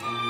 Bye.